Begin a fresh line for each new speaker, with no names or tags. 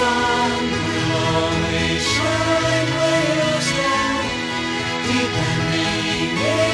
sun will always shine where you stand, depending